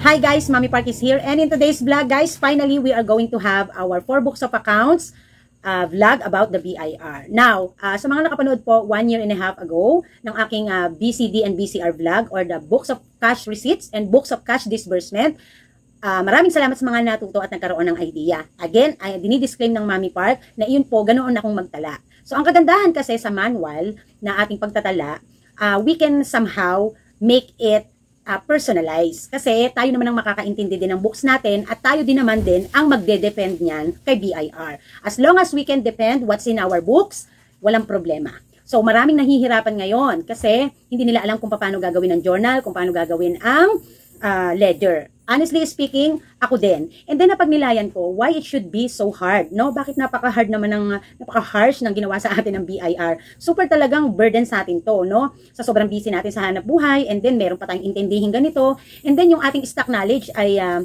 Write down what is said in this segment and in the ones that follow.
Hi guys, Mami Park is here and in today's vlog guys, finally we are going to have our 4 books of accounts uh, vlog about the BIR. Now, uh, sa mga nakapanood po one year and a half ago ng aking uh, BCD and BCR vlog or the books of cash receipts and books of cash disbursement, uh, maraming salamat sa mga natuto at nagkaroon ng idea. Again, ay dinidisclaim ng Mami Park na iyon po ganoon akong magtala. So ang kagandahan kasi sa manual na ating pagtatala, uh, we can somehow make it uh, personalize. Kasi tayo naman ang makakaintindi din ng books natin at tayo din naman din ang magde-depend niyan kay BIR. As long as we can depend what's in our books, walang problema. So maraming nahihirapan ngayon kasi hindi nila alam kung paano gagawin ang journal, kung paano gagawin ang uh, ledger honestly speaking, ako din. And then napagnilayan ko, why it should be so hard, no? Bakit napaka-hard naman ng, napaka-harsh ng ginawa sa atin ng BIR? Super talagang burden sa atin to, no? Sa sobrang busy natin sa hanap buhay, and then meron pa tayong intindihin ganito, and then yung ating stock knowledge ay uh,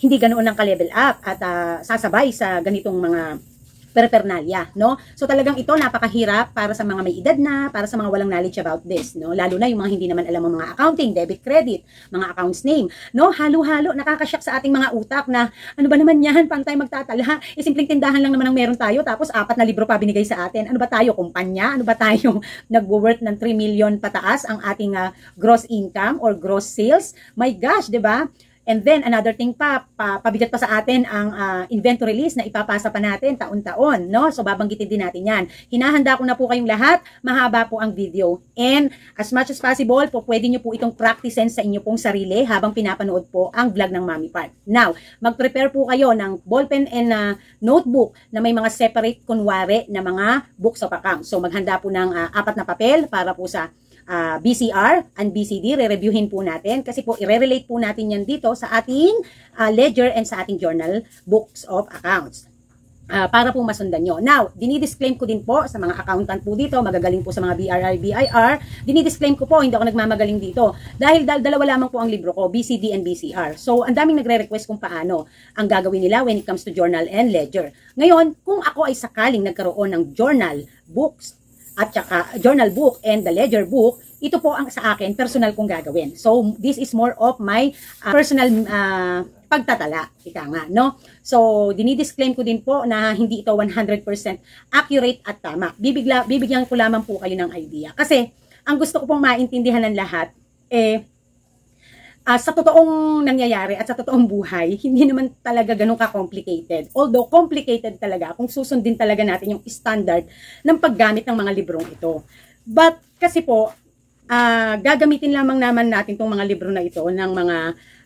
hindi ganoon ng ka-level up at uh, sasabay sa ganitong mga perpernalya, no? So talagang ito napakahirap para sa mga may edad na, para sa mga walang knowledge about this, no? Lalo na yung mga hindi naman alam ang mga accounting, debit, credit, mga accounts name, no? Halo-halo, nakakasyak sa ating mga utak na ano ba naman yan, paano tayo magtatala? E simpleng tindahan lang naman ang meron tayo, tapos apat na libro pa binigay sa atin. Ano ba tayo, kumpanya? Ano ba tayo nagwo-worth ng 3 million pataas ang ating uh, gross income or gross sales? My gosh, 'di ba? And then another thing pa, pa pabigat pa sa atin ang uh, inventory list na ipapasa pa natin taon-taon, no? So babanggitin din natin 'yan. Hinahanda ko na po kayong lahat, mahaba po ang video. And as much as possible, po pwede niyo po itong practicein sa inyo pong sarili habang pinapanood po ang vlog ng Mami Part. Now, mag-prepare po kayo ng ballpen and uh, notebook na may mga separate kunwari na mga books of accounts. So maghanda po ng uh, apat na papel para po sa uh, ah, BCR and BCD, re-reviewin po natin kasi po i-relate po natin yan dito sa ating uh, ledger and sa ating journal books of accounts. Uh, para po masundan nyo. Now, dinidisclaim ko din po sa mga accountant po dito, magagaling po sa mga BRI, BIR, dinidisclaim ko po, hindi ako nagmamagaling dito. Dahil dal dalawa lamang po ang libro ko, BCD and BCR. So, ang daming nagre-request kung paano ang gagawin nila when it comes to journal and ledger. Ngayon, kung ako ay sakaling nagkaroon ng journal, books, at saka journal book and the ledger book, ito po ang sa akin personal kong gagawin. So this is more of my uh, personal uh, pagtatala, ika nga, no? So dinidisclaim ko din po na hindi ito 100% accurate at tama. Bibigla, bibigyan ko lamang po kayo ng idea. Kasi ang gusto ko pong maintindihan ng lahat eh uh, sa totoong nangyayari at sa totoong buhay, hindi naman talaga ganun ka-complicated. Although complicated talaga kung susundin talaga natin yung standard ng paggamit ng mga librong ito. But kasi po, uh, gagamitin lamang naman natin tong mga libro na ito ng mga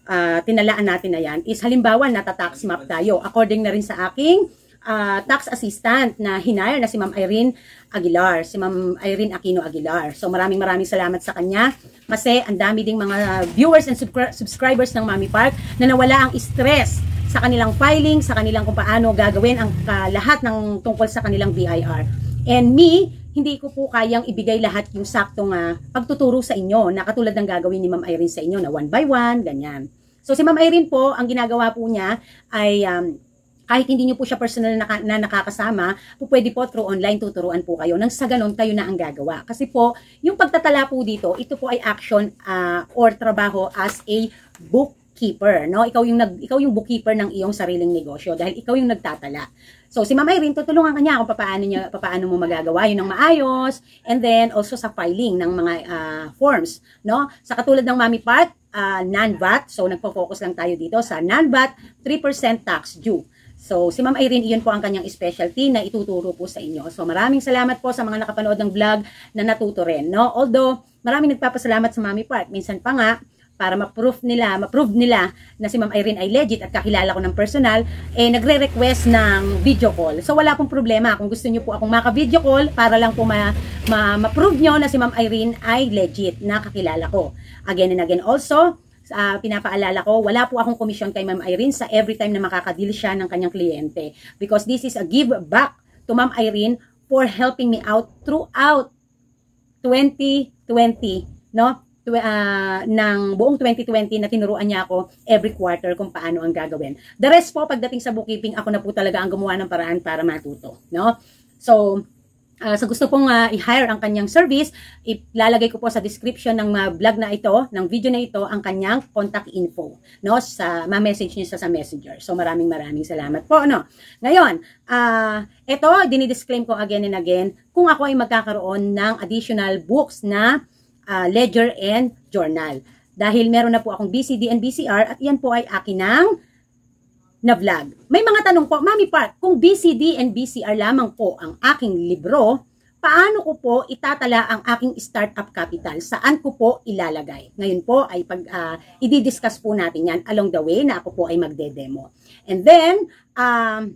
uh, tinalaan natin na yan is halimbawa nata-tax map tayo according na rin sa aking uh, tax assistant na hinire na si Ma'am Irene Aguilar, si Ma'am Irene Aquino Aguilar. So maraming maraming salamat sa kanya kasi ang dami ding mga viewers and subscribers ng Mami Park na nawala ang stress sa kanilang filing, sa kanilang kung paano gagawin ang uh, lahat ng tungkol sa kanilang BIR. And me, hindi ko po kayang ibigay lahat yung saktong uh, pagtuturo sa inyo na katulad ng gagawin ni Ma'am Irene sa inyo na one by one, ganyan. So si Ma'am Irene po, ang ginagawa po niya ay um, kahit hindi niyo po siya personal na, na nakakasama, po pwede po through online tuturuan po kayo nang sa ganun kayo na ang gagawa. Kasi po, yung pagtatala po dito, ito po ay action uh, or trabaho as a bookkeeper, no? Ikaw yung nag ikaw yung bookkeeper ng iyong sariling negosyo dahil ikaw yung nagtatala. So si Mama Irene tutulungan kanya kung paano niya paano mo magagawa 'yun ng maayos and then also sa filing ng mga uh, forms, no? Sa katulad ng Mami Part, uh, non-VAT, so nagfo-focus lang tayo dito sa non-VAT 3% tax due. So, si Ma'am Irene, iyon po ang kanyang specialty na ituturo po sa inyo. So, maraming salamat po sa mga nakapanood ng vlog na natuto rin. No? Although, maraming nagpapasalamat sa Mami Park. Minsan pa nga, para ma-prove nila, ma-prove nila na si Ma'am Irene ay legit at kakilala ko ng personal, eh nagre-request ng video call. So wala pong problema kung gusto niyo po akong maka-video call para lang po ma, ma, ma-prove nyo na si Ma'am Irene ay legit na kakilala ko. Again and again also, uh, pinapaalala ko, wala po akong komisyon kay Ma'am Irene sa every time na makakadeal siya ng kanyang kliyente. Because this is a give back to Ma'am Irene for helping me out throughout 2020, no? Uh, ng buong 2020 na tinuruan niya ako every quarter kung paano ang gagawin. The rest po, pagdating sa bookkeeping, ako na po talaga ang gumawa ng paraan para matuto. No? So, Uh, sa gusto pong uh, i-hire ang kanyang service, ilalagay ko po sa description ng uh, vlog na ito, ng video na ito, ang kanyang contact info, no? Sa ma-message niyo sa, sa Messenger. So maraming maraming salamat po, no? Ngayon, uh, ito, dinidisclaim ko again and again, kung ako ay magkakaroon ng additional books na uh, ledger and journal. Dahil meron na po akong BCD and BCR at yan po ay akin ng na vlog. May mga tanong po, Mami Park, kung BCD and BCR lamang po ang aking libro, paano ko po itatala ang aking startup capital? Saan ko po ilalagay? Ngayon po ay pag uh, i-discuss po natin yan along the way na ako po ay magde-demo. And then, um,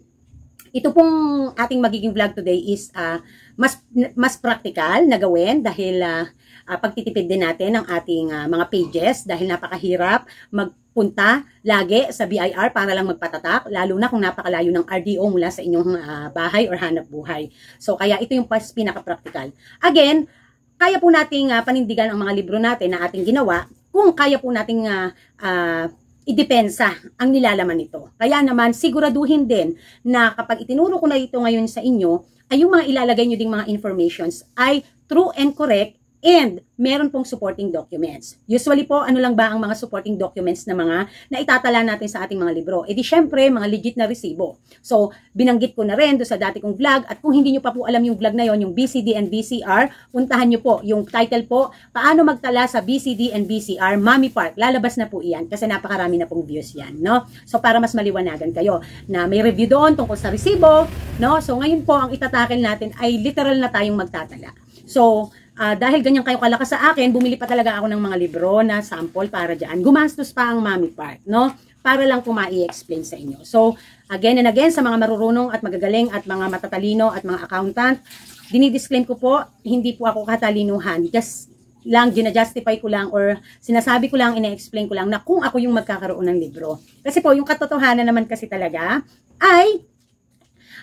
ito pong ating magiging vlog today is uh, mas mas practical na gawin dahil uh, uh, pagtitipid din natin ng ating uh, mga pages dahil napakahirap mag punta lagi sa BIR para lang magpatatak, lalo na kung napakalayo ng RDO mula sa inyong uh, bahay or hanap buhay. So, kaya ito yung pinaka-practical. Again, kaya po nating uh, panindigan ang mga libro natin na ating ginawa kung kaya po nating uh, uh, idepensa ang nilalaman nito. Kaya naman, siguraduhin din na kapag itinuro ko na ito ngayon sa inyo, ay yung mga ilalagay nyo ding mga informations ay true and correct And meron pong supporting documents. Usually po, ano lang ba ang mga supporting documents na mga na itatala natin sa ating mga libro? E di syempre, mga legit na resibo. So, binanggit ko na rin do sa dati kong vlog at kung hindi nyo pa po alam yung vlog na yon, yung BCD and BCR, puntahan nyo po yung title po, paano magtala sa BCD and BCR, Mommy Park. Lalabas na po iyan kasi napakarami na pong views yan, no? So, para mas maliwanagan kayo na may review doon tungkol sa resibo, no? So, ngayon po ang itatakil natin ay literal na tayong magtatala. So, uh, dahil ganyan kayo kalakas sa akin, bumili pa talaga ako ng mga libro na sample para dyan. Gumastos pa ang mommy part, no? Para lang po ma-explain sa inyo. So, again and again, sa mga marurunong at magagaling at mga matatalino at mga accountant, dinidisclaim ko po, hindi po ako katalinuhan. Just lang, gina-justify ko lang or sinasabi ko lang, ina-explain ko lang na kung ako yung magkakaroon ng libro. Kasi po, yung katotohanan naman kasi talaga ay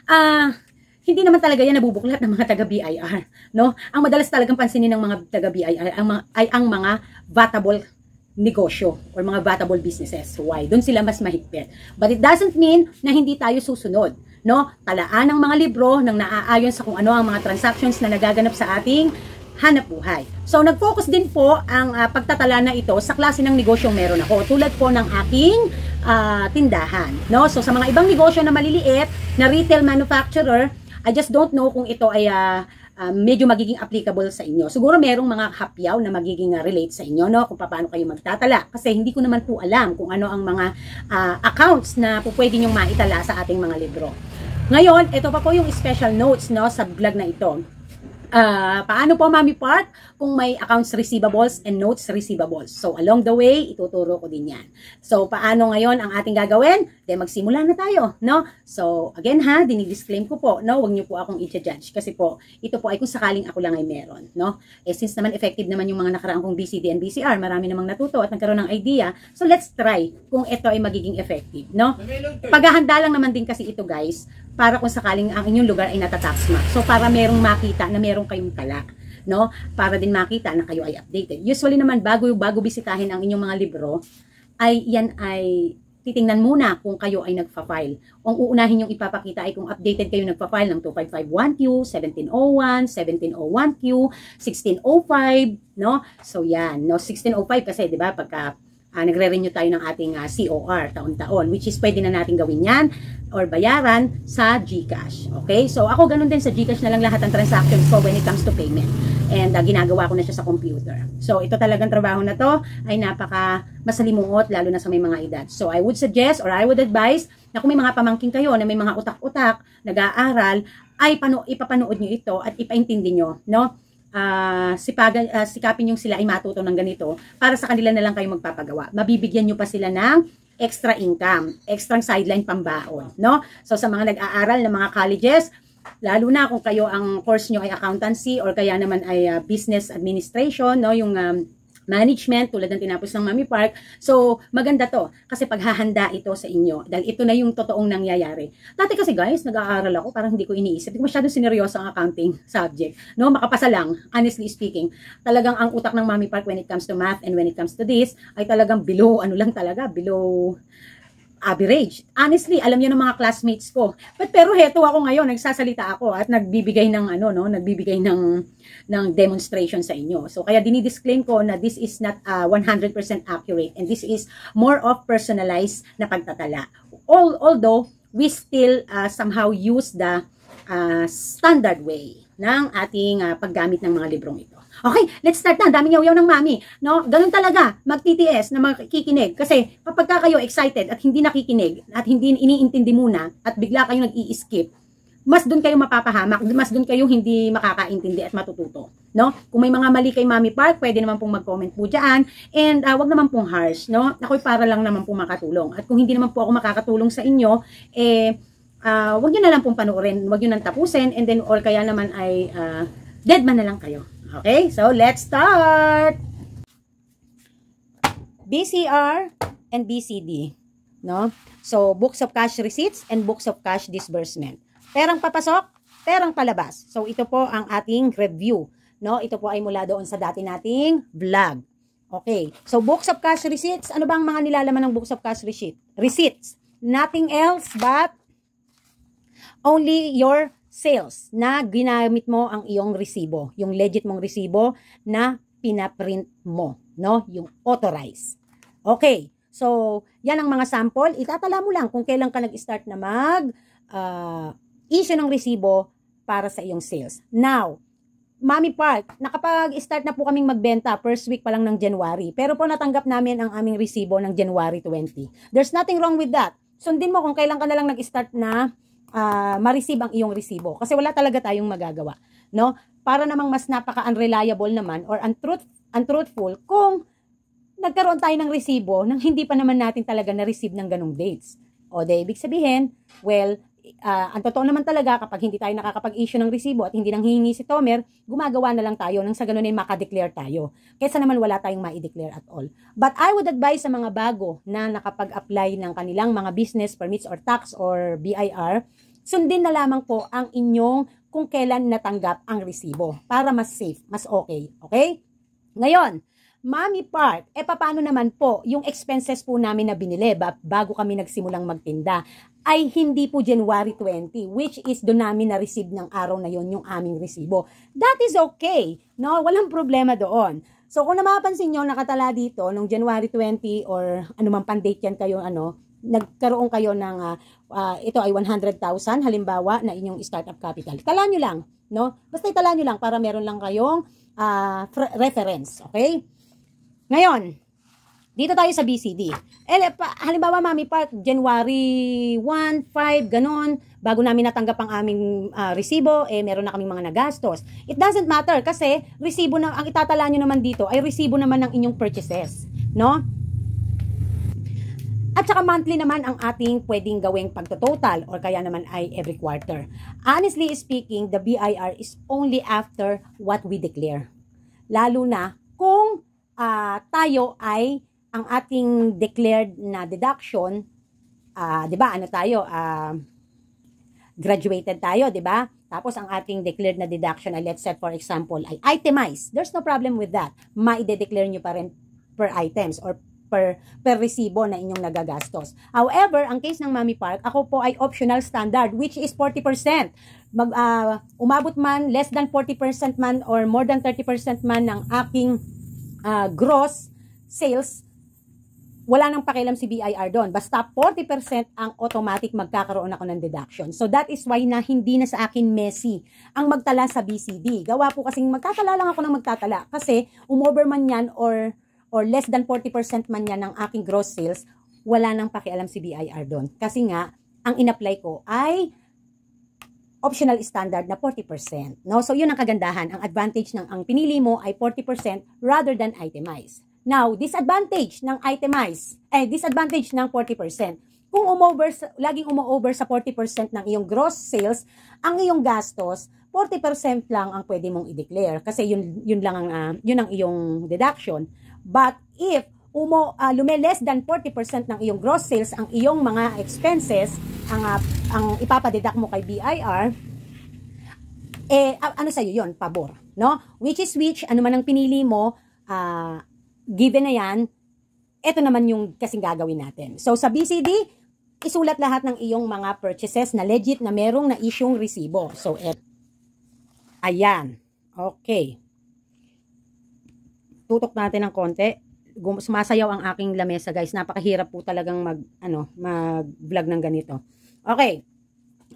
ah, uh, hindi naman talaga yan nabubuklat ng mga taga-BIR. No? Ang madalas talagang pansinin ng mga taga-BIR ang mga, ay ang mga vatable negosyo or mga vatable businesses. Why? Doon sila mas mahigpit. But it doesn't mean na hindi tayo susunod. No? Talaan ng mga libro nang naaayon sa kung ano ang mga transactions na nagaganap sa ating hanap buhay. So, nag-focus din po ang uh, pagtatala na ito sa klase ng negosyong meron ako. Tulad po ng aking uh, tindahan. No? So, sa mga ibang negosyo na maliliit, na retail manufacturer, I just don't know kung ito ay uh, uh, medyo magiging applicable sa inyo. Siguro merong mga hapyaw na magiging uh, relate sa inyo, no? Kung paano kayo magtatala. Kasi hindi ko naman po alam kung ano ang mga uh, accounts na po pwede nyong maitala sa ating mga libro. Ngayon, ito pa po yung special notes, no? Sa vlog na ito. Uh, paano po Mami Park kung may accounts receivables and notes receivables. So along the way, ituturo ko din yan. So paano ngayon ang ating gagawin? De magsimula na tayo, no? So again ha, dinidisclaim ko po, no? Huwag niyo po akong i-judge kasi po, ito po ay kung sakaling ako lang ay meron, no? Eh since naman effective naman yung mga nakaraang kong BCD and BCR, marami namang natuto at nagkaroon ng idea. So let's try kung ito ay magiging effective, no? Paghahanda lang naman din kasi ito guys, para kung sakaling ang inyong lugar ay natatax ma. So para merong makita na meron kayong tala, no? Para din makita na kayo ay updated. Usually naman bago bago bisitahin ang inyong mga libro, ay yan ay titingnan muna kung kayo ay nagfa-file. Ang uunahin yung ipapakita ay kung updated kayo nagfa-file ng 2551Q, 1701, 1701Q, 1605, no? So yan, no? 1605 kasi 'di ba pagka uh, nagre-renew tayo ng ating uh, COR taon-taon which is pwede na natin gawin yan or bayaran sa GCash. Okay? So ako ganun din sa GCash na lang lahat ng transactions ko when it comes to payment. And uh, ginagawa ko na siya sa computer. So ito talagang trabaho na to ay napaka masalimuot lalo na sa may mga edad. So I would suggest or I would advise na kung may mga pamangking kayo na may mga utak-utak, nag-aaral, ay pano, ipapanood nyo ito at ipaintindi nyo, no? Uh, sipagan, uh, sikapin yung sila ay matuto ng ganito para sa kanila na lang kayo magpapagawa. Mabibigyan nyo pa sila ng extra income, extra sideline pambaon, no? So sa mga nag-aaral ng mga colleges, lalo na kung kayo ang course nyo ay accountancy or kaya naman ay uh, business administration, no, yung um, management tulad ng tinapos ng Mami Park. So, maganda to kasi paghahanda ito sa inyo dahil ito na yung totoong nangyayari. Dati kasi guys, nag-aaral ako parang hindi ko iniisip. Hindi ko masyado sineryoso ang accounting subject. No, makapasa lang, honestly speaking. Talagang ang utak ng Mami Park when it comes to math and when it comes to this ay talagang below, ano lang talaga, below average. Honestly, alam niyo ng mga classmates ko. But pero heto ako ngayon, nagsasalita ako at nagbibigay ng ano no, nagbibigay ng ng demonstration sa inyo. So kaya dinidisclaim ko na this is not uh, 100% accurate and this is more of personalized na pagtatala. All, although we still uh, somehow use the uh, standard way ng ating uh, paggamit ng mga librong ito. Okay, let's start na. Daming yaw-yaw ng mami. No? Ganun talaga, mag-TTS na makikinig. Kasi kapag ka kayo excited at hindi nakikinig at hindi iniintindi muna at bigla kayo nag-i-skip, mas doon kayo mapapahamak, mas doon kayo hindi makakaintindi at matututo. No? Kung may mga mali kay Mami Park, pwede naman pong mag-comment po dyan. And uh, wag naman pong harsh. No? Ako'y para lang naman pong makatulong. At kung hindi naman po ako makakatulong sa inyo, eh, uh, wag nyo na lang pong panoorin. Wag nyo nang tapusin. And then, or kaya naman ay uh, dead man na lang kayo. Okay, so let's start. BCR and BCD, no? So, books of cash receipts and books of cash disbursement. Perang papasok, perang palabas. So, ito po ang ating review, no? Ito po ay mula doon sa dati nating vlog. Okay. So, books of cash receipts, ano bang mga nilalaman ng books of cash receipt? Receipts. Nothing else but only your sales na ginamit mo ang iyong resibo, yung legit mong resibo na pinaprint mo, no? Yung authorized. Okay. So, yan ang mga sample. Itatala mo lang kung kailan ka nag-start na mag uh, issue ng resibo para sa iyong sales. Now, Mami Park, nakapag-start na po kaming magbenta first week pa lang ng January. Pero po natanggap namin ang aming resibo ng January 20. There's nothing wrong with that. Sundin mo kung kailan ka na lang nag-start na uh, ma-receive ang iyong resibo. Kasi wala talaga tayong magagawa. No? Para namang mas napaka-unreliable naman or untruth, untruthful kung nagkaroon tayo ng resibo nang hindi pa naman natin talaga na-receive ng ganong dates. O de, ibig sabihin, well, uh, ang totoo naman talaga kapag hindi tayo nakakapag-issue ng resibo at hindi nang hihingi si Tomer, gumagawa na lang tayo nang sa ganun ay makadeclare tayo. Kesa naman wala tayong ma-declare at all. But I would advise sa mga bago na nakapag-apply ng kanilang mga business permits or tax or BIR, sundin na lamang po ang inyong kung kailan natanggap ang resibo para mas safe, mas okay. Okay? Ngayon, Mami Park, eh paano naman po yung expenses po namin na binili bago kami nagsimulang magtinda ay hindi po January 20 which is doon namin na-receive ng araw na yon yung aming resibo. That is okay. No, walang problema doon. So kung napapansin nyo, nakatala dito nung January 20 or anumang pan-date yan kayo ano, nagkaroon kayo ng uh, uh, ito ay 100,000 halimbawa na inyong startup capital. Tala nyo lang, no? Basta itala nyo lang para meron lang kayong uh, reference, okay? Ngayon, dito tayo sa BCD. Eh, halimbawa, Mami Park, January 1, 5, ganon, bago namin natanggap ang aming uh, resibo, eh, meron na kaming mga nagastos. It doesn't matter kasi resibo na, ang itatala nyo naman dito ay resibo naman ng inyong purchases. No? At saka monthly naman ang ating pwedeng gawing pagtototal or kaya naman ay every quarter. Honestly speaking, the BIR is only after what we declare. Lalo na kung uh, tayo ay ang ating declared na deduction, uh, 'di ba? Ano tayo? Uh, graduated tayo, 'di ba? Tapos ang ating declared na deduction ay let's say for example ay itemized. There's no problem with that. Mai-declare niyo pa rin per items or per per resibo na inyong nagagastos. However, ang case ng Mami Park, ako po ay optional standard which is 40%. Mag uh, umabot man less than 40% man or more than 30% man ng aking uh, gross sales, wala nang pakialam si BIR doon. Basta 40% ang automatic magkakaroon ako ng deduction. So that is why na hindi na sa akin messy ang magtala sa BCD. Gawa po kasing magtatala lang ako ng magtatala kasi umover man yan or or less than 40% man yan ng aking gross sales, wala nang pakialam si BIR doon. Kasi nga, ang inapply ko ay optional standard na 40%. No? So, yun ang kagandahan. Ang advantage ng ang pinili mo ay 40% rather than itemized. Now, disadvantage ng itemized, eh, disadvantage ng 40%. Kung umover, laging umo-over sa 40% ng iyong gross sales, ang iyong gastos, 40% lang ang pwede mong i-declare kasi yun yun lang ang uh, yun ang iyong deduction. But if umo uh, lume less than 40% ng iyong gross sales ang iyong mga expenses ang uh, ang ipapadeduct mo kay BIR eh uh, ano sa iyo yon pabor no which is which ano man ang pinili mo uh, given na yan ito naman yung kasing gagawin natin so sa BCD isulat lahat ng iyong mga purchases na legit na merong na isyong resibo. So, et, ayan. Okay. Tutok natin ng konti. Sumasayaw ang aking lamesa, guys. Napakahirap po talagang mag, ano, mag-vlog ng ganito. Okay.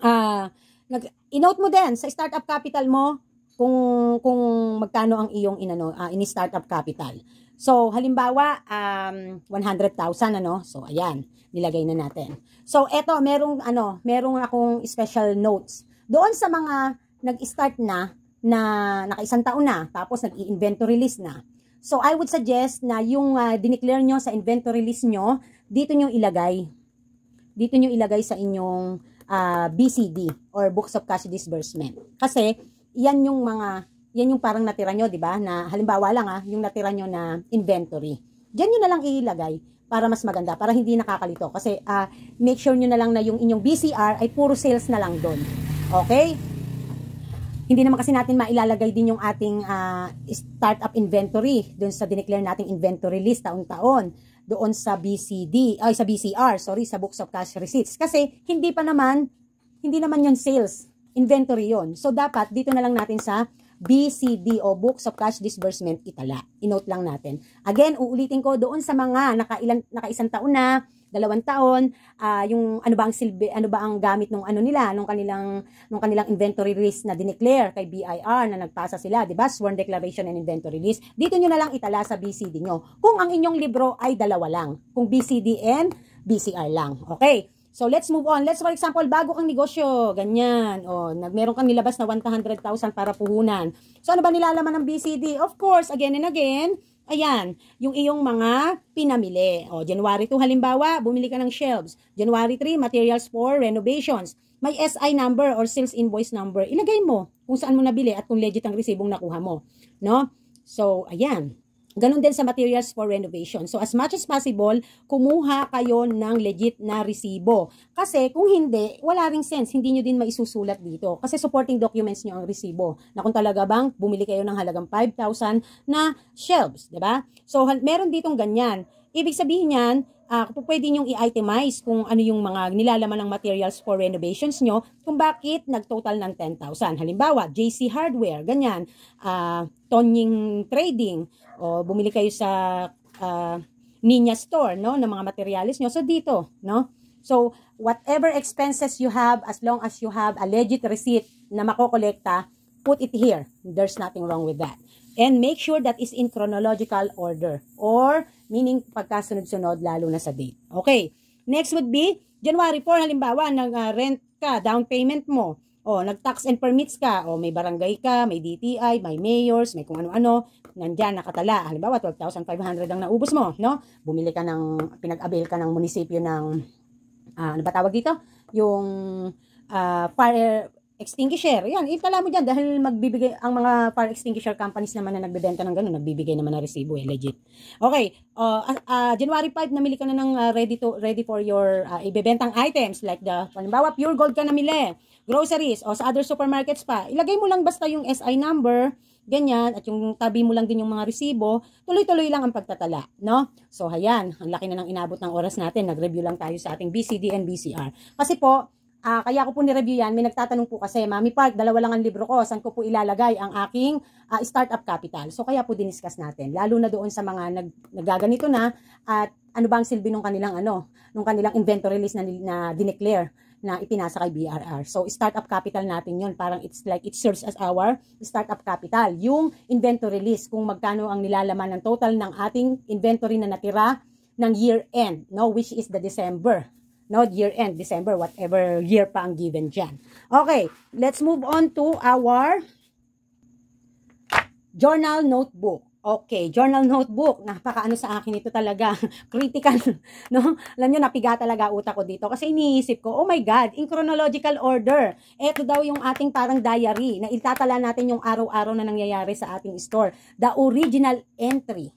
Ah, uh, nag inote mo din sa startup capital mo kung kung magkano ang iyong inano uh, ini startup capital. So, halimbawa, um, 100,000 ano. So, ayan, nilagay na natin. So, eto, merong ano, merong akong special notes. Doon sa mga nag-start na na nakaisang taon na, tapos nag-inventory list na. So, I would suggest na yung uh, dineclare nyo sa inventory list nyo, dito nyo ilagay. Dito nyo ilagay sa inyong uh, ah, BCD or Books of Cash Disbursement. Kasi, yan yung mga yan yung parang natira nyo, di ba? Na halimbawa lang ah, yung natira nyo na inventory. Diyan nyo na lang ilagay para mas maganda, para hindi nakakalito. Kasi uh, make sure nyo na lang na yung inyong BCR ay puro sales na lang doon. Okay? Hindi naman kasi natin mailalagay din yung ating uh, startup inventory doon sa dineclare nating inventory list taon-taon doon sa BCD, ay sa BCR, sorry, sa Books of Cash Receipts. Kasi hindi pa naman, hindi naman yung sales, inventory yon So dapat dito na lang natin sa BCD o Books of Cash Disbursement itala. Inote lang natin. Again, uulitin ko doon sa mga nakailan, nakaisang taon na, dalawang taon, uh, yung ano ba ang silbi, ano ba ang gamit nung ano nila, nung kanilang nung kanilang inventory list na dineclare kay BIR na nagpasa sila, 'di ba? Sworn declaration and inventory list. Dito niyo na lang itala sa BCD nyo. Kung ang inyong libro ay dalawa lang, kung BCD and BCR lang. Okay? So, let's move on. Let's, for example, bago kang negosyo, ganyan. O, meron kang nilabas na 100,000 para puhunan. So, ano ba nilalaman ng BCD? Of course, again and again, ayan, yung iyong mga pinamili. O, January 2, halimbawa, bumili ka ng shelves. January 3, materials for renovations. May SI number or sales invoice number. Ilagay mo kung saan mo nabili at kung legit ang resibong nakuha mo. No? So, ayan. Ganon din sa materials for renovation. So, as much as possible, kumuha kayo ng legit na resibo. Kasi, kung hindi, wala ring sense. Hindi nyo din maisusulat dito. Kasi supporting documents nyo ang resibo. Na kung talaga bang bumili kayo ng halagang 5,000 na shelves. ba diba? So, meron ditong ganyan. Ibig sabihin yan, uh, pwede nyong i-itemize kung ano yung mga nilalaman ng materials for renovations nyo, kung bakit nag-total ng 10,000. Halimbawa, JC Hardware, ganyan, uh, Tonying Trading, o bumili kayo sa uh, Ninya Store, no, ng mga materials nyo. So, dito, no? So, whatever expenses you have, as long as you have a legit receipt na makokolekta, put it here. There's nothing wrong with that. And make sure that is in chronological order or meaning pagkasunod-sunod lalo na sa date. Okay. Next would be January 4 halimbawa nag uh, rent ka, down payment mo. O, nag-tax and permits ka. O, may barangay ka, may DTI, may mayors, may kung ano-ano. Nandyan, nakatala. Halimbawa, 12,500 ang naubos mo, no? Bumili ka ng, pinag-avail ka ng munisipyo ng, uh, ano ba tawag dito? Yung uh, fire extinguisher. Yan, itala mo dyan dahil magbibigay, ang mga fire extinguisher companies naman na nagbebenta ng ganun, nagbibigay naman ng resibo eh, legit. Okay, uh, uh, January 5, namili ka na ng uh, ready to ready for your uh, ibebentang items like the, halimbawa, pure gold ka namili, groceries, o sa other supermarkets pa. Ilagay mo lang basta yung SI number, ganyan, at yung tabi mo lang din yung mga resibo, tuloy-tuloy lang ang pagtatala, no? So, hayan, ang laki na ng inabot ng oras natin, nag-review lang tayo sa ating BCD and BCR. Kasi po, Uh, kaya ko po ni-review yan. May nagtatanong po kasi, Mami Park, dalawa lang ang libro ko. Saan ko po ilalagay ang aking uh, startup capital? So, kaya po diniscuss natin. Lalo na doon sa mga nag, nagaganito na at ano ba ang silbi ng kanilang ano, nung kanilang inventory list na, na dineclare na ipinasa kay BRR. So, startup capital natin yun. Parang it's like it serves as our startup capital. Yung inventory list, kung magkano ang nilalaman ng total ng ating inventory na natira ng year end, no, which is the December no, year end, December, whatever year pa ang given dyan. Okay, let's move on to our journal notebook. Okay, journal notebook. Napaka ano sa akin ito talaga. Critical, no? Alam nyo, napiga talaga utak ko dito. Kasi iniisip ko, oh my God, in chronological order. Ito daw yung ating parang diary na itatala natin yung araw-araw na nangyayari sa ating store. The original entry.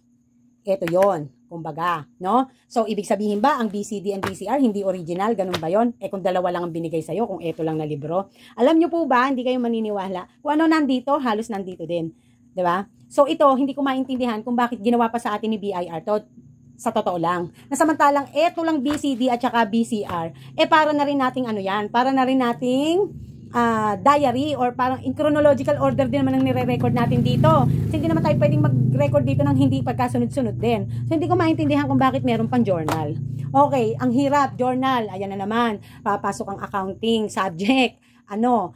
Ito yon kumbaga, no? So, ibig sabihin ba, ang BCD and BCR hindi original? Ganun ba yon? Eh, kung dalawa lang ang binigay sa'yo, kung ito lang na libro. Alam nyo po ba, hindi kayo maniniwala, kung ano nandito, halos nandito din. ba? Diba? So, ito, hindi ko maintindihan kung bakit ginawa pa sa atin ni BIR to. Sa totoo lang. Nasamantalang eto lang BCD at saka BCR, eh para na rin nating ano yan, para na rin nating uh, diary or parang in chronological order din naman ang nire-record natin dito. So, hindi naman tayo pwedeng mag-record dito ng hindi pagkasunod-sunod din. So, hindi ko maintindihan kung bakit meron pang journal. Okay, ang hirap, journal. Ayan na naman. Papasok ang accounting, subject, ano,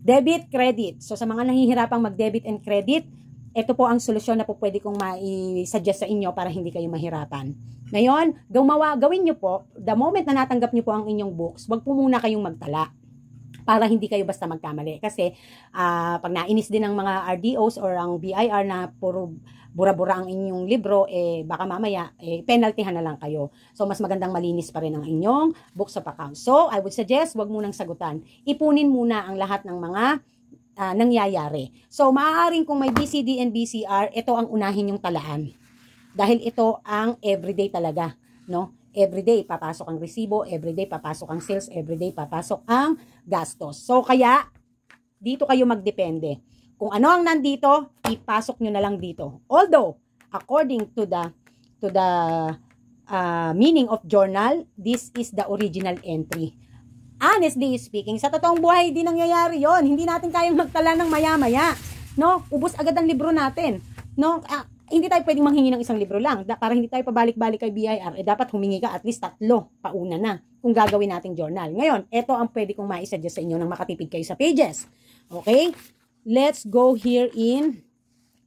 debit, credit. So, sa mga nahihirapang mag-debit and credit, ito po ang solusyon na po pwede kong mai-suggest sa inyo para hindi kayo mahirapan. Ngayon, gumawa, gawin nyo po, the moment na natanggap nyo po ang inyong books, wag po muna kayong magtala para hindi kayo basta magkamali. Kasi uh, pag nainis din ng mga RDOs or ang BIR na puro bura-bura ang inyong libro, eh baka mamaya eh, penaltyhan na lang kayo. So mas magandang malinis pa rin ang inyong books of account. So I would suggest wag munang sagutan. Ipunin muna ang lahat ng mga uh, nangyayari. So maaaring kung may BCD and BCR, ito ang unahin yung talaan. Dahil ito ang everyday talaga, no? Everyday papasok ang resibo, everyday papasok ang sales, everyday papasok ang gastos. So kaya dito kayo magdepende. Kung ano ang nandito, ipasok nyo na lang dito. Although according to the to the uh, meaning of journal, this is the original entry. Honestly speaking, sa totoong buhay hindi nangyayari 'yon. Hindi natin kayang magtala ng maya-maya. No? Ubus agad ang libro natin. No? Uh, hindi tayo pwedeng manghingi ng isang libro lang. Da, para hindi tayo pabalik-balik kay BIR, eh dapat humingi ka at least tatlo pauna na kung gagawin nating journal. Ngayon, ito ang pwede kong maisuggest sa inyo nang makatipid kayo sa pages. Okay? Let's go here in,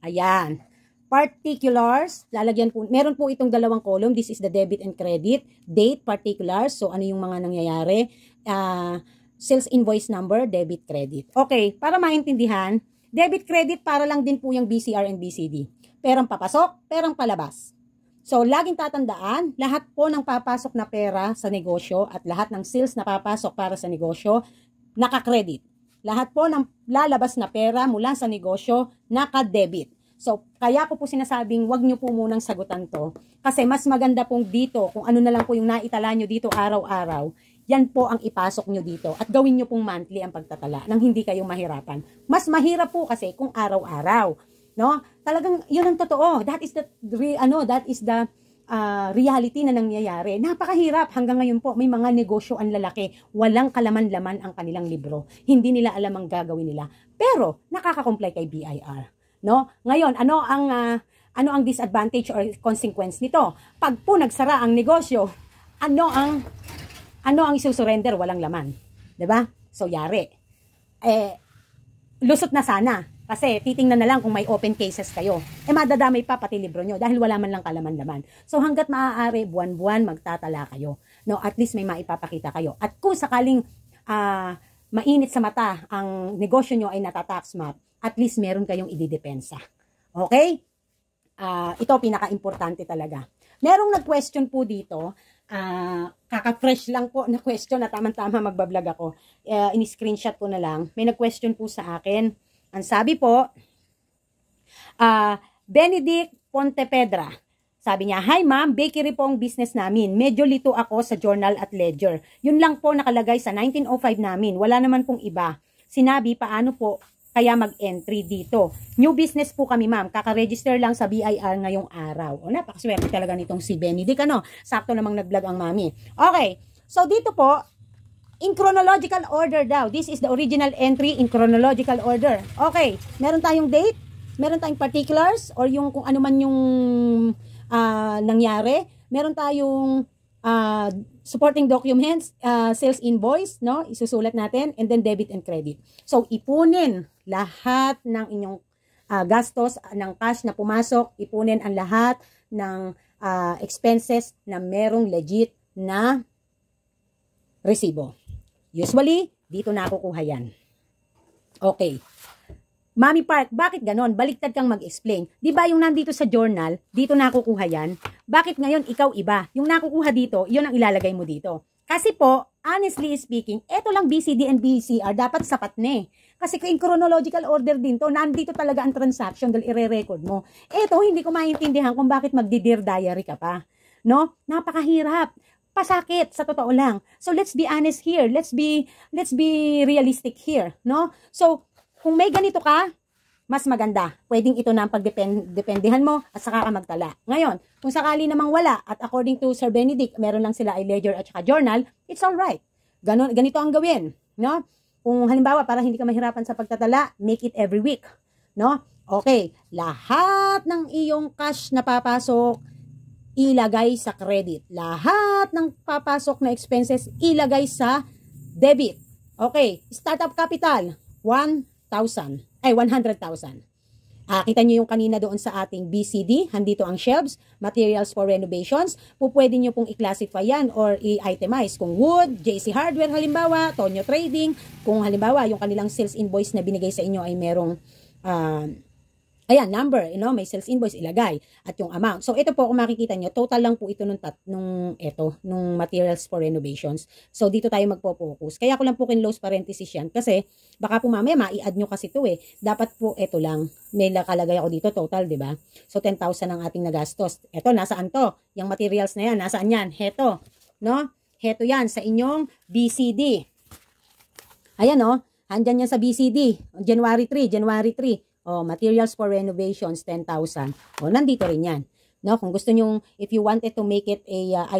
ayan, particulars, lalagyan po, meron po itong dalawang column, this is the debit and credit, date, particulars, so ano yung mga nangyayari, uh, sales invoice number, debit, credit. Okay, para maintindihan, debit, credit, para lang din po yung BCR and BCD perang papasok, perang palabas. So, laging tatandaan, lahat po ng papasok na pera sa negosyo at lahat ng sales na papasok para sa negosyo, naka-credit. Lahat po ng lalabas na pera mula sa negosyo, naka-debit. So, kaya ko po sinasabing, wag nyo po munang sagutan to. Kasi mas maganda pong dito, kung ano na lang po yung naitala nyo dito araw-araw, yan po ang ipasok nyo dito. At gawin nyo pong monthly ang pagtatala nang hindi kayong mahirapan. Mas mahirap po kasi kung araw-araw no? Talagang 'yun ang totoo. That is the ano, that is the uh, reality na nangyayari. Napakahirap hanggang ngayon po. May mga negosyo ang lalaki, walang kalaman-laman ang kanilang libro. Hindi nila alam ang gagawin nila. Pero nakaka-comply kay BIR, no? Ngayon, ano ang uh, ano ang disadvantage or consequence nito? Pag po nagsara ang negosyo, ano ang ano ang isusurrender? Walang laman. 'Di ba? So yari. Eh lusot na sana kasi titingnan na lang kung may open cases kayo. Eh madadamay pa pati libro nyo dahil wala man lang kalaman-laman. So hanggat maaari, buwan-buwan magtatala kayo. No, at least may maipapakita kayo. At kung sakaling uh, mainit sa mata ang negosyo nyo ay natatax map, at least meron kayong ididepensa. Okay? Uh, ito pinaka-importante talaga. Merong nag-question po dito, uh, kaka-fresh lang po na question na tamang-tama magbablog ako. Uh, in-screenshot ko na lang. May nag-question po sa akin ang sabi po, uh, Benedict Pontepedra. Sabi niya, Hi ma'am, bakery po ang business namin. Medyo lito ako sa journal at ledger. Yun lang po nakalagay sa 1905 namin. Wala naman pong iba. Sinabi, paano po kaya mag-entry dito. New business po kami ma'am. Kaka-register lang sa BIR ngayong araw. O napakaswerte talaga nitong si Benedict. Ano? Sakto namang nag-vlog ang mami. Okay. So dito po, in chronological order daw. This is the original entry in chronological order. Okay, meron tayong date, meron tayong particulars, or yung kung ano man yung uh, nangyari. Meron tayong uh, supporting documents, uh, sales invoice, no? Isusulat natin, and then debit and credit. So, ipunin lahat ng inyong uh, gastos ng cash na pumasok, ipunin ang lahat ng uh, expenses na merong legit na resibo. Usually, dito nakukuha yan. Okay. Mami Park, bakit ganon? Baliktad kang mag-explain. Di ba yung nandito sa journal, dito nakukuha yan? Bakit ngayon ikaw iba? Yung nakukuha dito, yun ang ilalagay mo dito. Kasi po, honestly speaking, eto lang BCD and BCR, dapat sapat na eh. Kasi in chronological order din to, nandito talaga ang transaction dahil ire-record mo. Eto, hindi ko maintindihan kung bakit magdi-dear diary ka pa. No? Napakahirap pasakit sa totoo lang. So let's be honest here. Let's be let's be realistic here, no? So kung may ganito ka, mas maganda. Pwedeng ito na ang pagdependehan mo at saka ka magtala. Ngayon, kung sakali namang wala at according to Sir Benedict, meron lang sila ay ledger at saka journal, it's alright. Ganon, ganito ang gawin. No? Kung halimbawa, para hindi ka mahirapan sa pagtatala, make it every week. No? Okay, lahat ng iyong cash na papasok, ilagay sa credit. Lahat ng papasok na expenses, ilagay sa debit. Okay, startup capital, 1,000 ay 100,000. Ah, kita nyo yung kanina doon sa ating BCD, handito ang shelves, materials for renovations. Po pwede nyo pong i-classify yan or i-itemize. Kung wood, JC Hardware halimbawa, Tonyo Trading, kung halimbawa yung kanilang sales invoice na binigay sa inyo ay merong uh, Ayan, number, you know, may sales invoice ilagay at yung amount. So ito po kung makikita nyo, total lang po ito nung tat nung ito, nung materials for renovations. So dito tayo magpo-focus. Kaya ko lang po kinlose parenthesis yan kasi baka po mamaya ma-i-add nyo kasi ito eh. Dapat po ito lang. May nakalagay ako dito total, 'di ba? So 10,000 ang ating nagastos. Ito nasaan to? Yung materials na yan, nasaan yan? Heto, no? Heto yan sa inyong BCD. Ayan no, andyan yan sa BCD. January 3, January 3. Oh, materials for renovations, 10,000. Oh, nandito rin yan. No, kung gusto niyo if you wanted to make it a uh,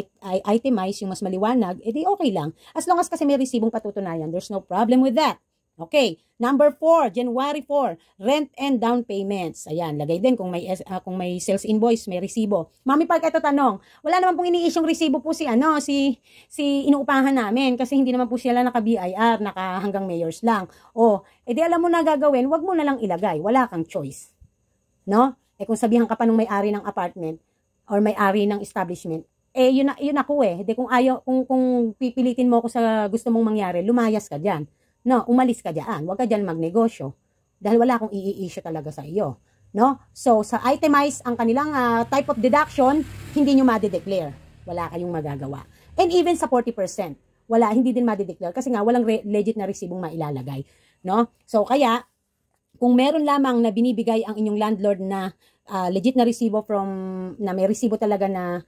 itemize yung mas maliwanag, edi okay lang. As long as kasi may resibong patutunayan, there's no problem with that. Okay, number 4, January 4, rent and down payments. Ayan, lagay din kung may uh, kung may sales invoice, may resibo. Mami Park, ito tanong. Wala naman pong ini-issue resibo po si ano, si si inuupahan namin kasi hindi naman po sila naka BIR, naka hanggang mayors lang. O, edi alam mo na gagawin, wag mo na lang ilagay. Wala kang choice. No? Eh kung sabihan ka pa ng may-ari ng apartment or may-ari ng establishment, eh yun, yun ako eh. Hindi kung ayaw, kung, kung pipilitin mo ako sa gusto mong mangyari, lumayas ka diyan. No, umalis ka diyan. Huwag ka diyan magnegosyo. Dahil wala akong i-issue talaga sa iyo. No? So, sa itemize ang kanilang uh, type of deduction, hindi nyo ma-declare. Wala kayong magagawa. And even sa 40%, wala, hindi din ma-declare kasi nga walang legit na resibong mailalagay. No? So, kaya, kung meron lamang na binibigay ang inyong landlord na uh, legit na resibo from, na may resibo talaga na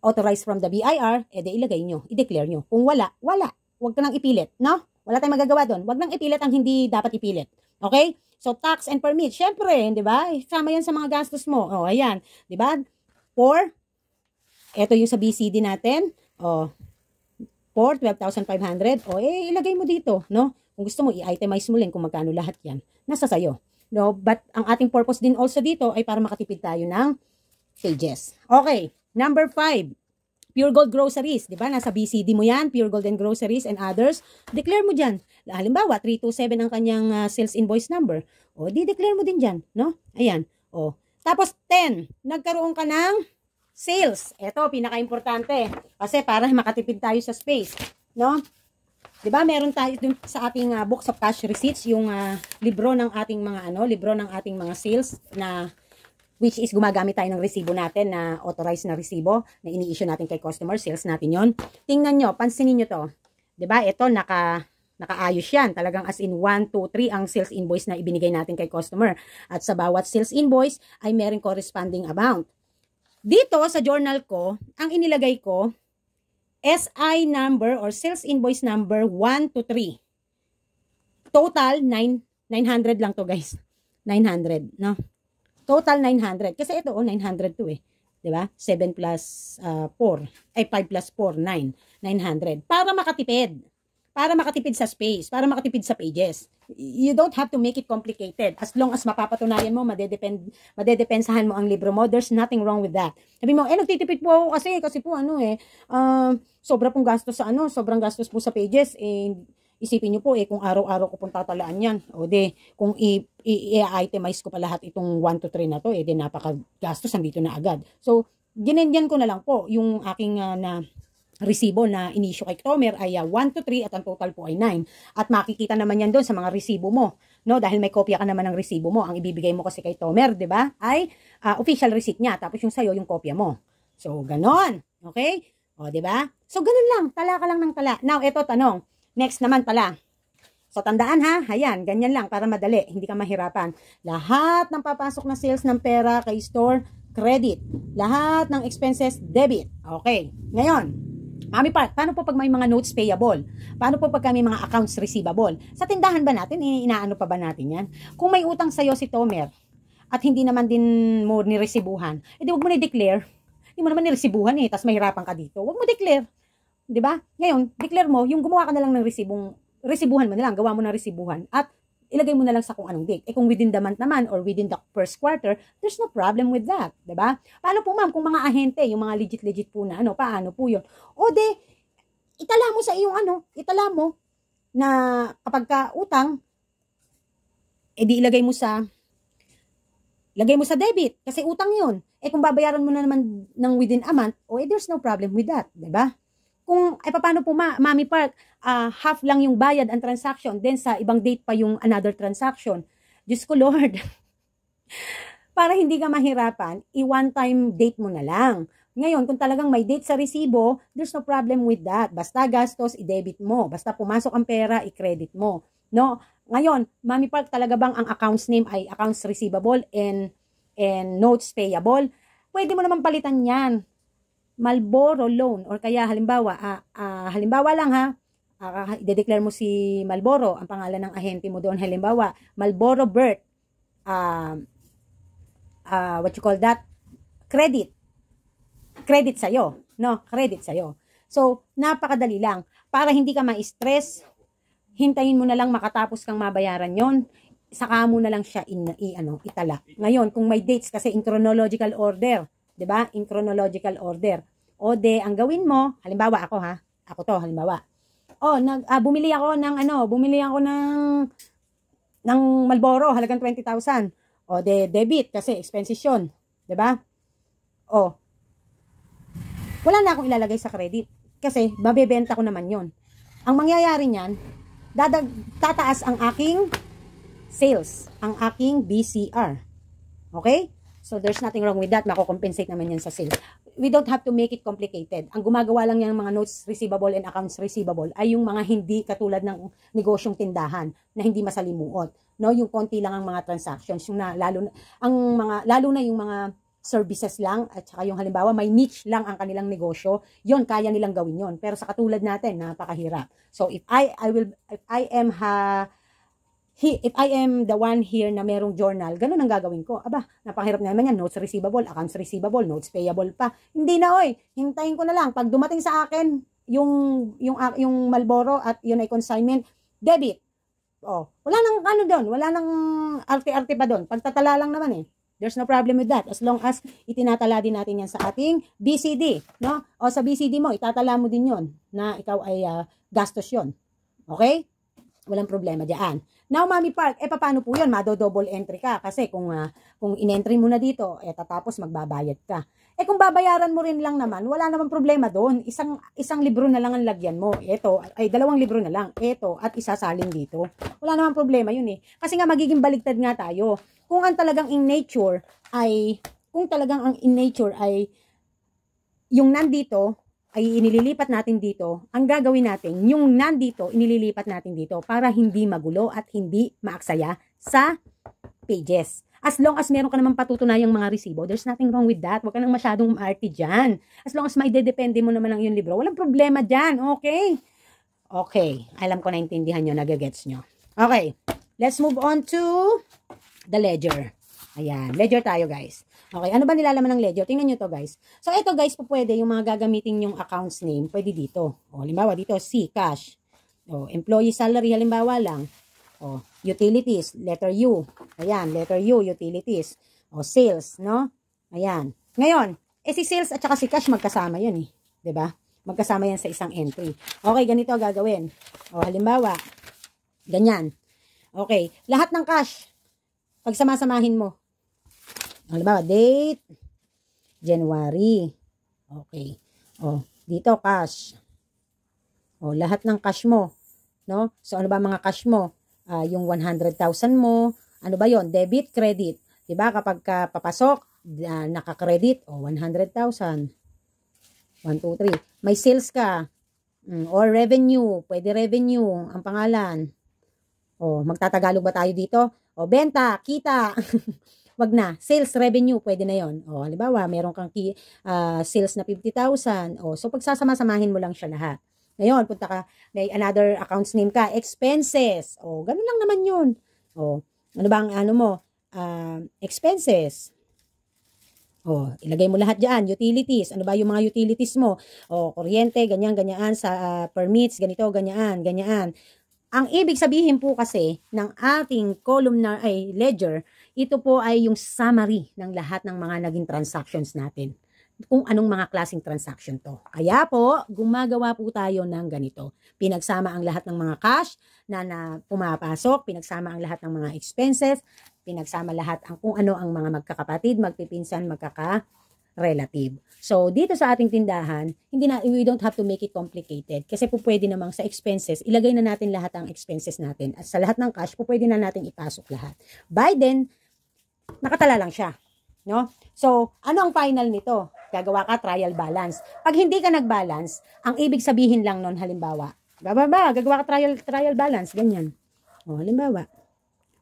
authorized from the BIR, edi ilagay nyo, i-declare nyo. Kung wala, wala. Huwag ka nang ipilit, no? Wala tayong magagawa doon. Huwag nang ipilit ang hindi dapat ipilit. Okay? So, tax and permit. Siyempre, di ba? Sama yan sa mga gastos mo. O, oh, ayan. Di ba? For, ito yung sa BCD natin. O, for 12,500. O, eh, ilagay mo dito, no? Kung gusto mo, i-itemize mo lang kung magkano lahat yan. Nasa sayo. No? But, ang ating purpose din also dito ay para makatipid tayo ng pages. Okay. Number 5. Pure Gold Groceries, di ba? Nasa BCD mo yan, Pure Gold and Groceries and others. Declare mo dyan. Halimbawa, 327 ang kanyang uh, sales invoice number. O, di-declare mo din dyan, no? Ayan. O. Tapos, 10. Nagkaroon ka ng sales. Ito, pinaka-importante. Kasi para makatipid tayo sa space, no? 'Di ba? Meron tayo dun sa ating uh, books of cash receipts, yung uh, libro ng ating mga ano, libro ng ating mga sales na which is gumagamit tayo ng resibo natin na authorized na resibo na ini-issue natin kay customer, sales natin yon. Tingnan nyo, pansinin nyo to. ba diba? Ito, naka, nakaayos yan. Talagang as in 1, 2, 3 ang sales invoice na ibinigay natin kay customer. At sa bawat sales invoice ay meron corresponding amount. Dito sa journal ko, ang inilagay ko, SI number or sales invoice number 1 to 3. Total, 9, 900 lang to guys. 900, no? Total 900. Kasi ito, oh, 900 to eh. 'di ba? 7 plus uh, 4, ay 5 plus 4, 9. 900. Para makatipid. Para makatipid sa space, para makatipid sa pages. You don't have to make it complicated. As long as mapapatunayan mo, madedepend, madedepensahan mo ang libro mo, there's nothing wrong with that. Sabi mo, eh, nagtitipid po ako kasi, kasi po ano eh, uh, sobra pong gastos sa ano, sobrang gastos po sa pages, eh, Isipin nyo po eh, kung araw-araw ko pong tatalaan yan, o de, kung i-itemize ko pa lahat itong 1 to 3 na to, eh, de napakagastos, nandito na agad. So, ginenyan ko na lang po yung aking uh, na resibo na inisyo kay Tomer ay uh, ah, 1 to 3 at ang total po ay 9. At makikita naman yan doon sa mga resibo mo. No, dahil may kopya ka naman ng resibo mo. Ang ibibigay mo kasi kay Tomer, 'di ba? Ay uh, official receipt niya tapos yung sayo yung kopya mo. So, ganon. Okay? O, 'di ba? So, ganon lang. Tala ka lang ng tala. Now, ito tanong. Next naman pala. So, tandaan ha, ayan, ganyan lang para madali, hindi ka mahirapan. Lahat ng papasok na sales ng pera kay store, credit. Lahat ng expenses, debit. Okay, ngayon, Mami Park, paano po pag may mga notes payable? Paano po pag may mga accounts receivable? Sa tindahan ba natin, inaano pa ba natin yan? Kung may utang sa'yo si Tomer, at hindi naman din mo niresibuhan, edi wag mo ni-declare. Hindi mo naman niresibuhan eh, tapos mahirapan ka dito. Wag mo declare. 'Di ba? Ngayon, declare mo, yung gumawa ka na lang ng resibong, resibuhan mo na lang, gawa mo ng resibuhan, at ilagay mo na lang sa kung anong date. Eh kung within the month naman or within the first quarter, there's no problem with that, 'di ba? Paano po ma'am kung mga ahente, yung mga legit legit po na ano, paano po 'yon? O de itala mo sa iyong ano, itala mo na kapag ka utang edi ilagay mo sa lagay mo sa debit kasi utang 'yon. Eh kung babayaran mo na naman ng within a month, o eh there's no problem with that, 'di ba? Kung ay paano po ma, Mami Park, uh, half lang yung bayad ang transaction, then sa ibang date pa yung another transaction. Diyos ko Lord. Para hindi ka mahirapan, i-one time date mo na lang. Ngayon, kung talagang may date sa resibo, there's no problem with that. Basta gastos, i-debit mo. Basta pumasok ang pera, i-credit mo. No? Ngayon, Mami Park, talaga bang ang accounts name ay accounts receivable and, and notes payable? Pwede mo naman palitan yan. Malboro loan or kaya halimbawa, uh, uh, halimbawa lang ha, uh, i-declare mo si Malboro, ang pangalan ng ahente mo doon, halimbawa, Malboro Bert, uh, uh, what you call that, credit. Credit sa'yo, no? Credit sa'yo. So, napakadali lang. Para hindi ka ma-stress, hintayin mo na lang makatapos kang mabayaran yon saka mo na lang siya in, i, ano, itala. Ngayon, kung may dates kasi in chronological order, 'di ba? In chronological order. O de, ang gawin mo, halimbawa ako ha, ako to, halimbawa, oh, nag, ah, bumili ako ng ano, bumili ako ng ng Malboro, halagang 20,000. O de debit kasi expenses 'yon, 'di ba? Oh. Wala na akong ilalagay sa credit kasi mabebenta ko naman 'yon. Ang mangyayari niyan, dadag tataas ang aking sales, ang aking BCR. Okay? So, there's nothing wrong with that. Mako-compensate naman yan sa sales we don't have to make it complicated. Ang gumagawa lang yan mga notes receivable and accounts receivable ay yung mga hindi katulad ng negosyong tindahan na hindi masalimuot. No, yung konti lang ang mga transactions, yung na, lalo na, ang mga lalo na yung mga services lang at saka yung halimbawa may niche lang ang kanilang negosyo, yon kaya nilang gawin yon. Pero sa katulad natin, napakahirap. So if I I will if I am ha he, if I am the one here na merong journal, ganun ang gagawin ko. Aba, napakahirap naman yan. Notes receivable, accounts receivable, notes payable pa. Hindi na, oy. Hintayin ko na lang. Pag dumating sa akin, yung, yung, yung Malboro at yun ay consignment, debit. Oh, wala nang ano doon, wala nang arte-arte pa doon. Pagtatala lang naman eh. There's no problem with that. As long as itinatala din natin yan sa ating BCD, no? O sa BCD mo, itatala mo din yon na ikaw ay uh, gastos yon. Okay? Walang problema diyan. Now, Mami Park, eh paano po 'yon? Mado-double entry ka kasi kung uh, kung in-entry mo na dito, eh tatapos magbabayad ka. Eh kung babayaran mo rin lang naman, wala namang problema doon. Isang isang libro na lang ang lagyan mo. Ito, ay dalawang libro na lang. Ito at isasalin dito. Wala namang problema 'yun eh. Kasi nga magiging baligtad nga tayo. Kung ang talagang in nature ay kung talagang ang in nature ay yung nandito ay inililipat natin dito, ang gagawin natin, yung nandito, inililipat natin dito para hindi magulo at hindi maaksaya sa pages. As long as meron ka naman patutunayang mga resibo, there's nothing wrong with that. Huwag ka nang masyadong maarte dyan. As long as may dedepende mo naman ang yung libro, walang problema dyan. Okay? Okay. Alam ko na intindihan nyo, nagagets nyo. Okay. Let's move on to the ledger. Ayan. Ledger tayo, guys. Okay, ano ba nilalaman ng ledger? Tingnan nyo to guys. So ito guys, po pwede yung mga gagamitin yung accounts name, pwede dito. O, halimbawa dito, C, cash. O, employee salary, halimbawa lang. O, utilities, letter U. Ayan, letter U, utilities. O, sales, no? Ayan. Ngayon, eh si sales at saka si cash magkasama yan eh. ba? Diba? Magkasama yan sa isang entry. Okay, ganito gagawin. O, halimbawa, ganyan. Okay, lahat ng cash, pagsamasamahin mo, Halimbawa, date, January. Okay. Oh, dito cash. Oh, lahat ng cash mo, no? So ano ba mga cash mo? Uh, yung 100,000 mo, ano ba 'yon? Debit, credit. 'Di ba? Kapag ka papasok, uh, naka-credit, oh, 100,000. 1 2 3. May sales ka. Mm, or revenue, pwede revenue ang pangalan. Oh, magtatagalog ba tayo dito? Oh, benta, kita. wag na. Sales revenue, pwede na yon. O, halimbawa, meron kang ki, uh, sales na 50,000. O, so pagsasama-samahin mo lang siya lahat. Ngayon, punta ka, may another accounts name ka, expenses. O, ganun lang naman yun. O, ano ba ang ano mo? Uh, expenses. O, ilagay mo lahat diyan, utilities. Ano ba yung mga utilities mo? O, kuryente, ganyan, ganyan, sa uh, permits, ganito, ganyan, ganyan. Ang ibig sabihin po kasi ng ating columnar ay ledger, ito po ay yung summary ng lahat ng mga naging transactions natin kung anong mga klaseng transaction to. Kaya po, gumagawa po tayo ng ganito. Pinagsama ang lahat ng mga cash na, na pumapasok, pinagsama ang lahat ng mga expenses, pinagsama lahat ang kung ano ang mga magkakapatid, magpipinsan, magkaka-relative. So, dito sa ating tindahan, hindi na, we don't have to make it complicated. Kasi po pwede namang sa expenses, ilagay na natin lahat ang expenses natin. At sa lahat ng cash, po pwede na natin ipasok lahat. By then, nakatala lang siya. No? So, ano ang final nito? Gagawa ka trial balance. Pag hindi ka nag-balance, ang ibig sabihin lang nun, halimbawa, bababa, gagawa ka trial, trial balance, ganyan. O, halimbawa,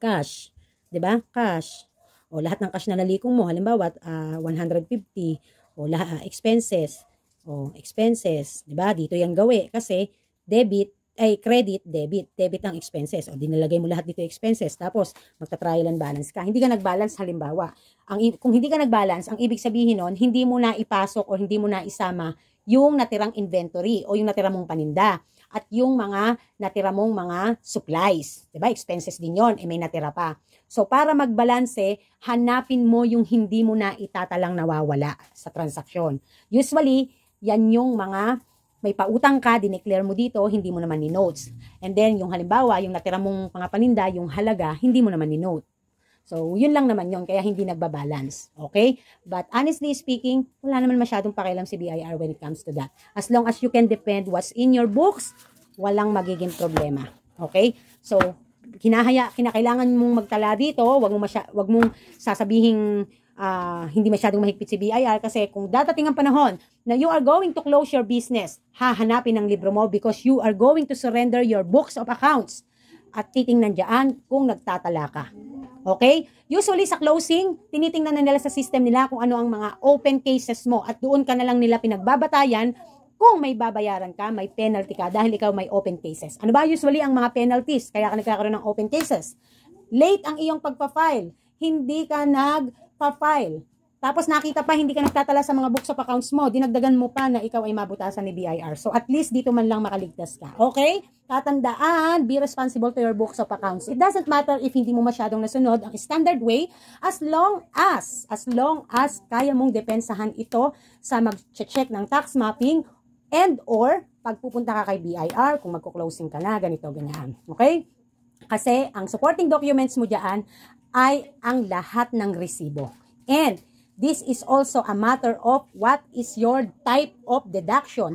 cash. 'di ba? Cash. O lahat ng cash na nalikong mo, halimbawa uh, ah, 150 o lahat uh, expenses. O expenses, ba? Dito 'yang gawi kasi debit ay credit, debit, debit ang expenses. O dinalagay mo lahat dito expenses. Tapos magta-trial and balance ka. Hindi ka nag-balance halimbawa. Ang kung hindi ka nag-balance, ang ibig sabihin noon, hindi mo na ipasok o hindi mo na isama yung natirang inventory o yung natira mong paninda at yung mga natira mong mga supplies. ba? Expenses din 'yon, eh may natira pa. So para magbalanse, hanapin mo yung hindi mo na itatalang nawawala sa transaksyon. Usually, yan yung mga may pautang ka, dineclare mo dito, hindi mo naman ni-notes. And then, yung halimbawa, yung natira mong pangapaninda, yung halaga, hindi mo naman ni-note. So, yun lang naman yun, kaya hindi nagbabalance. Okay? But honestly speaking, wala naman masyadong pakialam si BIR when it comes to that. As long as you can depend what's in your books, walang magiging problema. Okay? So, kinahaya, kinakailangan mong magtala dito, wag mo masya, wag mong sasabihin uh, hindi masyadong mahigpit si BIR kasi kung dadating ang panahon na you are going to close your business, hahanapin ang libro mo because you are going to surrender your books of accounts at titingnan diyan kung nagtatala ka. Okay? Usually sa closing, tinitingnan na nila sa system nila kung ano ang mga open cases mo at doon ka na lang nila pinagbabatayan kung may babayaran ka, may penalty ka dahil ikaw may open cases. Ano ba usually ang mga penalties? Kaya ka nagkakaroon ng open cases. Late ang iyong pagpa-file. Hindi ka nagpa-file. Tapos nakita pa hindi ka nagtatala sa mga books of accounts mo, dinagdagan mo pa na ikaw ay mabutasan ni BIR. So at least dito man lang makaligtas ka. Okay? Tatandaan, be responsible to your books of accounts. It doesn't matter if hindi mo masyadong nasunod ang standard way as long as, as long as kaya mong depensahan ito sa mag-check ng tax mapping and or pagpupunta ka kay BIR kung magko-closing ka na, ganito, ganyan. Okay? Kasi ang supporting documents mo diyan ay ang lahat ng resibo. And This is also a matter of what is your type of deduction.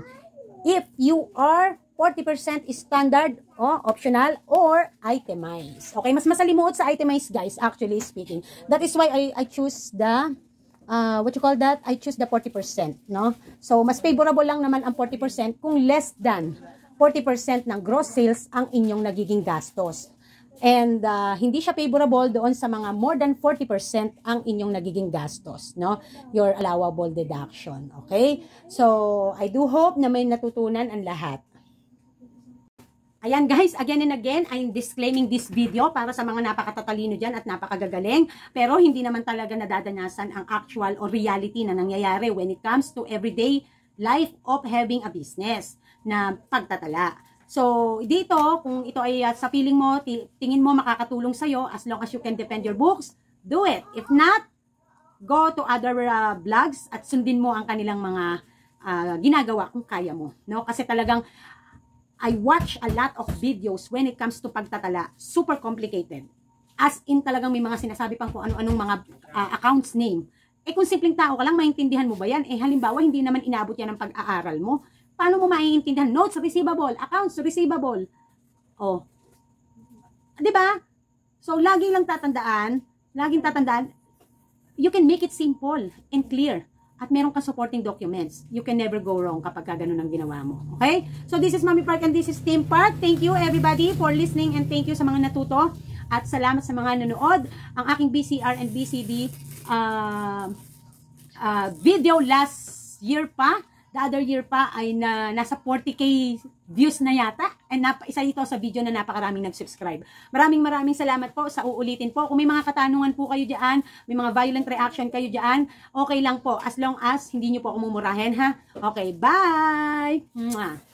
If you are 40% standard o optional or itemized. Okay, mas masalimuot sa itemized guys, actually speaking. That is why I, I choose the, uh, what you call that? I choose the 40%, no? So, mas favorable lang naman ang 40% kung less than 40% ng gross sales ang inyong nagiging gastos. And uh, hindi siya favorable doon sa mga more than 40% ang inyong nagiging gastos, no? Your allowable deduction, okay? So, I do hope na may natutunan ang lahat. Ayan guys, again and again, I'm disclaiming this video para sa mga napakatatalino dyan at napakagagaling. Pero hindi naman talaga nadadanasan ang actual or reality na nangyayari when it comes to everyday life of having a business na pagtatala. So, dito, kung ito ay uh, sa feeling mo, tingin mo makakatulong sa'yo, as long as you can defend your books, do it. If not, go to other uh, blogs at sundin mo ang kanilang mga uh, ginagawa kung kaya mo. No? Kasi talagang, I watch a lot of videos when it comes to pagtatala. Super complicated. As in talagang may mga sinasabi pang kung ano-anong mga uh, accounts name. Eh kung simpleng tao ka lang, maintindihan mo ba yan? Eh halimbawa, hindi naman inabot yan ng pag-aaral mo Paano mo maiintindihan? Notes receivable, accounts receivable. Oh. 'Di ba? So lagi lang tatandaan, laging tatandaan, you can make it simple and clear. At meron ka supporting documents. You can never go wrong kapag ka ganun ang ginawa mo. Okay? So this is Mami Park and this is Team Park. Thank you everybody for listening and thank you sa mga natuto. At salamat sa mga nanood. Ang aking BCR and BCD uh, uh, video last year pa, the other year pa ay na, nasa 40k views na yata. And nap, isa ito sa video na napakaraming nag-subscribe. Maraming maraming salamat po sa uulitin po. Kung may mga katanungan po kayo diyan, may mga violent reaction kayo diyan, okay lang po. As long as hindi nyo po ako ha. Okay, bye! Mwah!